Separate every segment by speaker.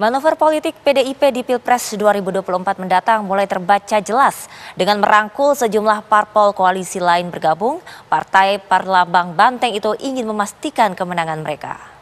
Speaker 1: Manuver politik PDIP di Pilpres 2024 mendatang mulai terbaca jelas dengan merangkul sejumlah parpol koalisi lain bergabung. Partai Parlabang Banteng itu ingin memastikan kemenangan mereka.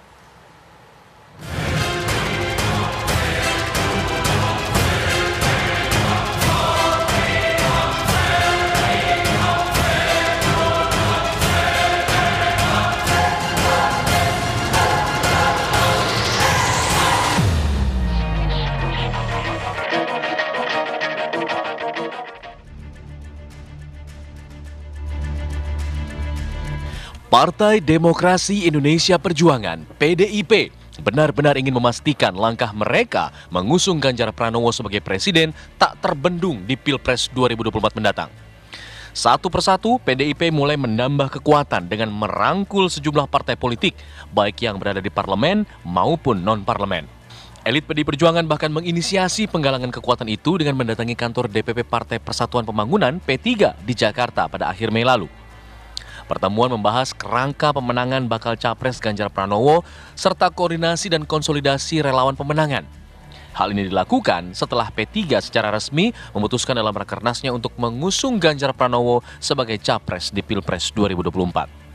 Speaker 2: Partai Demokrasi Indonesia Perjuangan (PDIP) benar-benar ingin memastikan langkah mereka mengusung Ganjar Pranowo sebagai presiden tak terbendung di Pilpres 2024 mendatang. Satu persatu, PDIP mulai menambah kekuatan dengan merangkul sejumlah partai politik, baik yang berada di parlemen maupun non-parlemen. Elit PDI Perjuangan bahkan menginisiasi penggalangan kekuatan itu dengan mendatangi kantor DPP Partai Persatuan Pembangunan P3 di Jakarta pada akhir Mei lalu. Pertemuan membahas kerangka pemenangan bakal capres Ganjar Pranowo serta koordinasi dan konsolidasi relawan pemenangan. Hal ini dilakukan setelah P3 secara resmi memutuskan dalam rakernasnya untuk mengusung Ganjar Pranowo sebagai capres di Pilpres 2024.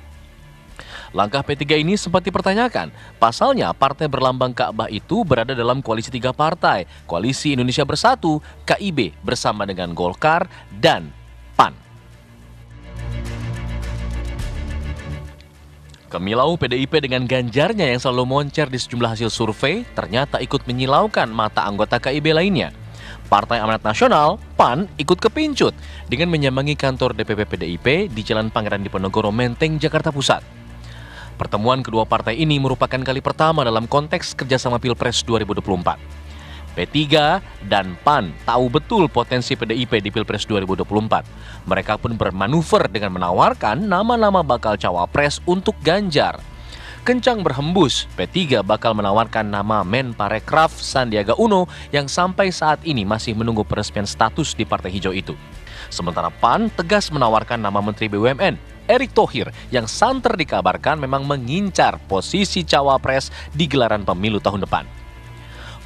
Speaker 2: Langkah P3 ini sempat dipertanyakan. Pasalnya, partai berlambang Ka'bah itu berada dalam koalisi tiga partai, Koalisi Indonesia Bersatu, KIB bersama dengan Golkar, dan Kemilau PDIP dengan ganjarnya yang selalu moncer di sejumlah hasil survei ternyata ikut menyilaukan mata anggota KIB lainnya. Partai Amanat Nasional, PAN, ikut kepincut dengan menyambangi kantor DPP PDIP di Jalan Pangeran Diponegoro, Menteng, Jakarta Pusat. Pertemuan kedua partai ini merupakan kali pertama dalam konteks kerjasama Pilpres 2024. P3 dan PAN tahu betul potensi PDIP di Pilpres 2024. Mereka pun bermanuver dengan menawarkan nama-nama bakal cawapres untuk Ganjar. Kencang berhembus, P3 bakal menawarkan nama Men Parekraf Sandiaga Uno yang sampai saat ini masih menunggu peresmian status di Partai Hijau itu. Sementara PAN tegas menawarkan nama Menteri BUMN, Erick Thohir yang santer dikabarkan memang mengincar posisi cawapres di gelaran pemilu tahun depan.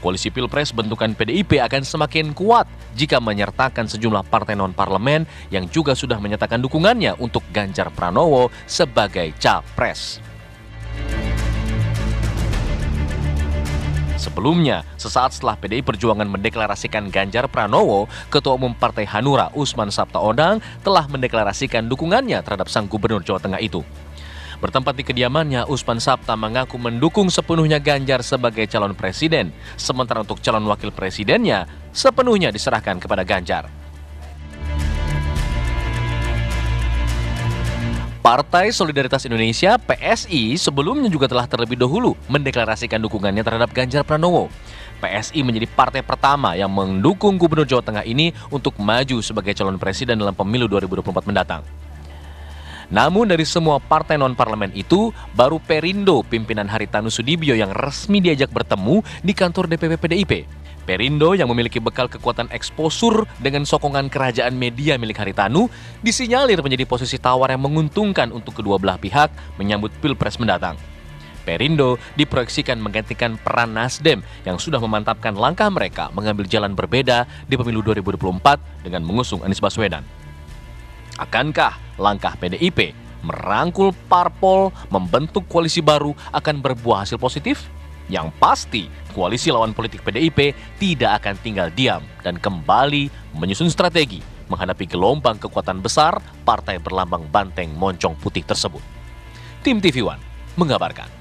Speaker 2: Koalisi Pilpres bentukan PDIP akan semakin kuat jika menyertakan sejumlah partai non-parlemen yang juga sudah menyatakan dukungannya untuk Ganjar Pranowo sebagai capres. Sebelumnya, sesaat setelah PDI Perjuangan mendeklarasikan Ganjar Pranowo, Ketua Umum Partai Hanura Usman Sabtaodang telah mendeklarasikan dukungannya terhadap sang gubernur Jawa Tengah itu. Bertempat di kediamannya, Usman Sabta mengaku mendukung sepenuhnya Ganjar sebagai calon presiden, sementara untuk calon wakil presidennya sepenuhnya diserahkan kepada Ganjar. Partai Solidaritas Indonesia (PSI) sebelumnya juga telah terlebih dahulu mendeklarasikan dukungannya terhadap Ganjar Pranowo. PSI menjadi partai pertama yang mendukung Gubernur Jawa Tengah ini untuk maju sebagai calon presiden dalam pemilu 2024 mendatang. Namun dari semua partai non-parlemen itu, baru Perindo pimpinan Haritanu Sudibyo yang resmi diajak bertemu di kantor DPP PDIP. Perindo yang memiliki bekal kekuatan eksposur dengan sokongan kerajaan media milik Haritanu disinyalir menjadi posisi tawar yang menguntungkan untuk kedua belah pihak menyambut Pilpres mendatang. Perindo diproyeksikan menggantikan peran Nasdem yang sudah memantapkan langkah mereka mengambil jalan berbeda di pemilu 2024 dengan mengusung Anies Baswedan. Akankah langkah PDIP merangkul parpol membentuk koalisi baru akan berbuah hasil positif? Yang pasti, koalisi lawan politik PDIP tidak akan tinggal diam dan kembali menyusun strategi menghadapi gelombang kekuatan besar partai berlambang banteng moncong putih tersebut. Tim TV One mengabarkan.